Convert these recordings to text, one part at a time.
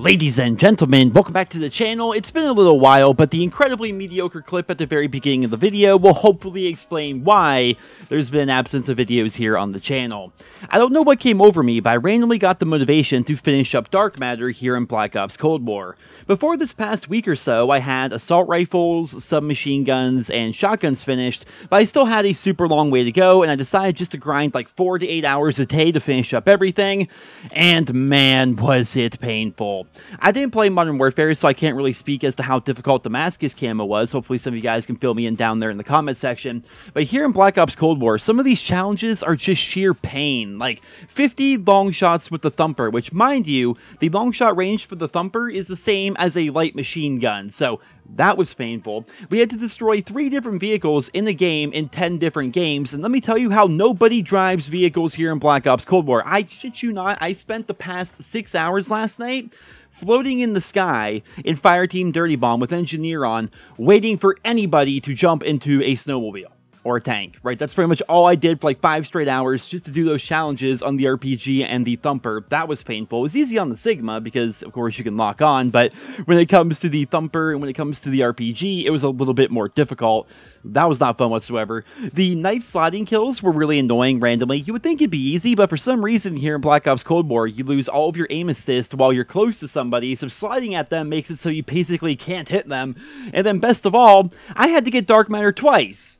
Ladies and gentlemen, welcome back to the channel. It's been a little while, but the incredibly mediocre clip at the very beginning of the video will hopefully explain why there's been an absence of videos here on the channel. I don't know what came over me, but I randomly got the motivation to finish up Dark Matter here in Black Ops Cold War. Before this past week or so, I had assault rifles, submachine guns, and shotguns finished, but I still had a super long way to go, and I decided just to grind like 4 to 8 hours a day to finish up everything, and man, was it painful. I didn't play Modern Warfare, so I can't really speak as to how difficult Damascus camo was. Hopefully some of you guys can fill me in down there in the comment section. But here in Black Ops Cold War, some of these challenges are just sheer pain. Like 50 long shots with the Thumper, which mind you, the long shot range for the Thumper is the same as a light machine gun. So that was painful. We had to destroy three different vehicles in the game in 10 different games, and let me tell you how nobody drives vehicles here in Black Ops Cold War. I shit you not, I spent the past six hours last night floating in the sky in Fireteam Dirty Bomb with Engineer on, waiting for anybody to jump into a snowmobile or a tank, right? That's pretty much all I did for like five straight hours just to do those challenges on the RPG and the Thumper. That was painful. It was easy on the Cigma because, of course, you can lock on, but when it comes to the Thumper and when it comes to the RPG, it was a little bit more difficult. That was not fun whatsoever. The knife sliding kills were really annoying randomly. You would think it'd be easy, but for some reason here in Black Ops Cold War, you lose all of your aim assist while you're close to somebody, so sliding at them makes it so you basically can't hit them. And then best of all, I had to get Dark Matter twice.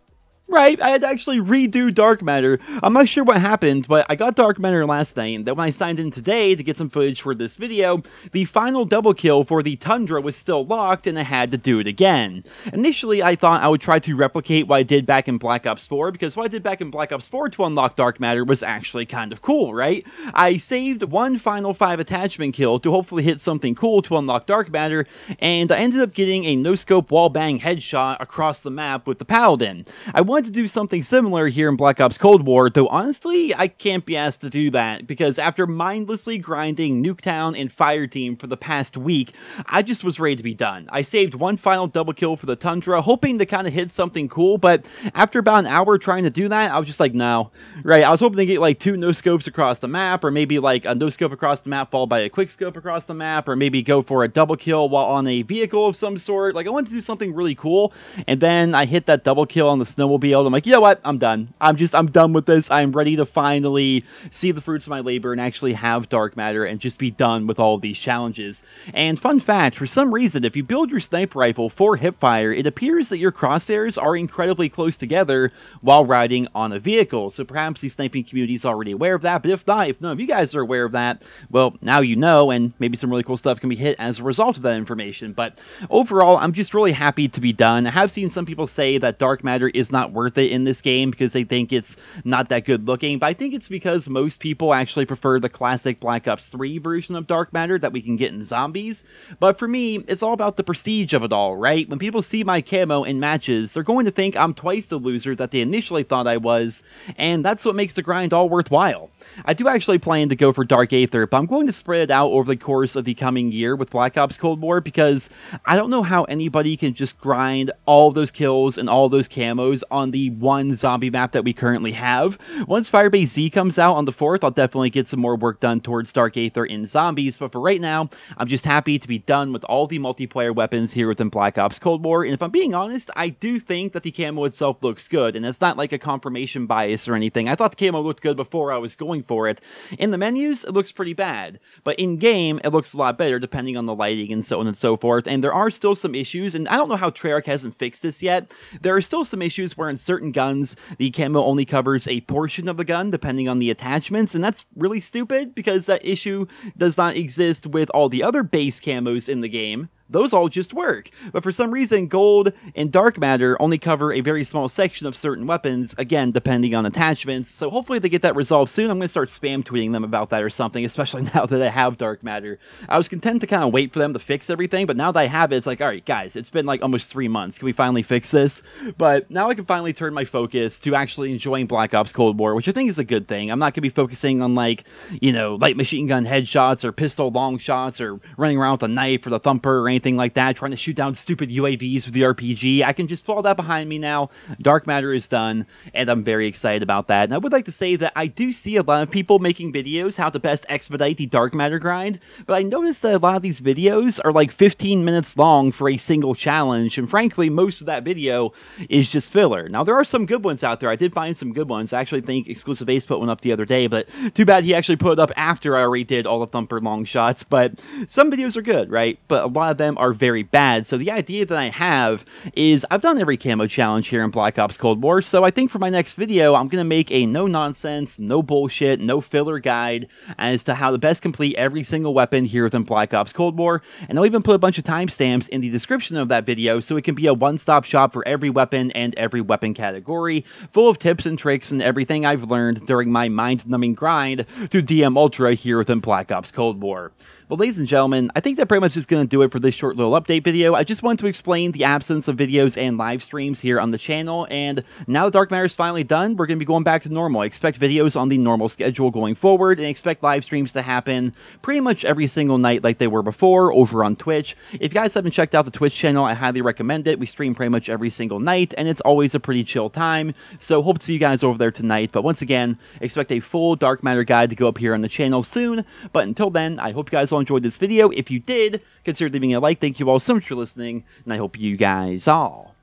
Right, I had to actually redo Dark Matter. I'm not sure what happened, but I got Dark Matter last night, and then when I signed in today to get some footage for this video, the final double kill for the Tundra was still locked, and I had to do it again. Initially, I thought I would try to replicate what I did back in Black Ops 4, because what I did back in Black Ops 4 to unlock Dark Matter was actually kind of cool, right? I saved one final 5 attachment kill to hopefully hit something cool to unlock Dark Matter, and I ended up getting a no-scope wall-bang headshot across the map with the Paladin. I wanted wanted to do something similar here in Black Ops Cold War, though honestly, I can't be asked to do that, because after mindlessly grinding Nuketown and Fireteam for the past week, I just was ready to be done. I saved one final double kill for the Tundra, hoping to kind of hit something cool, but after about an hour trying to do that, I was just like, no. Right, I was hoping to get like two no-scopes across the map, or maybe like a no-scope across the map followed by a quick scope across the map, or maybe go for a double kill while on a vehicle of some sort. Like, I wanted to do something really cool, and then I hit that double kill on the snowmobile I'm like, you know what? I'm done. I'm just, I'm done with this. I'm ready to finally see the fruits of my labor and actually have dark matter and just be done with all these challenges. And fun fact, for some reason, if you build your sniper rifle for hipfire, it appears that your crosshairs are incredibly close together while riding on a vehicle. So perhaps the sniping community is already aware of that, but if not, if none of you guys are aware of that, well, now you know, and maybe some really cool stuff can be hit as a result of that information. But overall, I'm just really happy to be done. I have seen some people say that dark matter is not worth it in this game because they think it's not that good looking, but I think it's because most people actually prefer the classic Black Ops 3 version of Dark Matter that we can get in zombies. But for me, it's all about the prestige of it all, right? When people see my camo in matches, they're going to think I'm twice the loser that they initially thought I was, and that's what makes the grind all worthwhile. I do actually plan to go for Dark Aether, but I'm going to spread it out over the course of the coming year with Black Ops Cold War because I don't know how anybody can just grind all those kills and all those camos on the one zombie map that we currently have. Once Firebase Z comes out on the 4th, I'll definitely get some more work done towards Dark Aether in zombies, but for right now, I'm just happy to be done with all the multiplayer weapons here within Black Ops Cold War, and if I'm being honest, I do think that the camo itself looks good, and it's not like a confirmation bias or anything. I thought the camo looked good before I was going for it. In the menus, it looks pretty bad, but in-game, it looks a lot better depending on the lighting and so on and so forth, and there are still some issues, and I don't know how Treyarch hasn't fixed this yet. There are still some issues where in certain guns, the camo only covers a portion of the gun depending on the attachments, and that's really stupid because that issue does not exist with all the other base camos in the game those all just work. But for some reason, gold and dark matter only cover a very small section of certain weapons, again, depending on attachments. So hopefully they get that resolved soon. I'm going to start spam tweeting them about that or something, especially now that I have dark matter. I was content to kind of wait for them to fix everything, but now that I have it, it's like, all right, guys, it's been like almost three months. Can we finally fix this? But now I can finally turn my focus to actually enjoying Black Ops Cold War, which I think is a good thing. I'm not going to be focusing on like, you know, light machine gun headshots or pistol long shots or running around with a knife or the thumper or anything anything like that, trying to shoot down stupid UAVs with the RPG. I can just pull that behind me now. Dark Matter is done, and I'm very excited about that. And I would like to say that I do see a lot of people making videos how to best expedite the Dark Matter grind, but I noticed that a lot of these videos are like 15 minutes long for a single challenge, and frankly, most of that video is just filler. Now, there are some good ones out there. I did find some good ones. I actually think XclusiveAce put one up the other day, but too bad he actually put it up after I already did all the Thumper long shots. But some videos are good, right? But a lot of them are very bad. So the idea that I have is I've done every camo challenge here in Black Ops Cold War, so I think for my next video, I'm going to make a no nonsense, no bullshit, no filler guide as to how to best complete every single weapon here within Black Ops Cold War, and I'll even put a bunch of timestamps in the description of that video so it can be a one-stop shop for every weapon and every weapon category, full of tips and tricks and everything I've learned during my mind-numbing grind to DM Ultra here within Black Ops Cold War. Well, ladies and gentlemen, I think that pretty much is going to do it for this short little update video. I just wanted to explain the absence of videos and live streams here on the channel, and now that Dark Matter is finally done, we're going to be going back to normal. I expect videos on the normal schedule going forward, and expect live streams to happen pretty much every single night like they were before over on Twitch. If you guys haven't checked out the Twitch channel, I highly recommend it. We stream pretty much every single night, and it's always a pretty chill time, so hope to see you guys over there tonight. But once again, expect a full Dark Matter guide to go up here on the channel soon, but until then, I hope you guys all enjoyed this video. If you did, consider leaving a like. Thank you all so much for listening, and I hope you guys all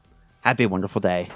have a wonderful day.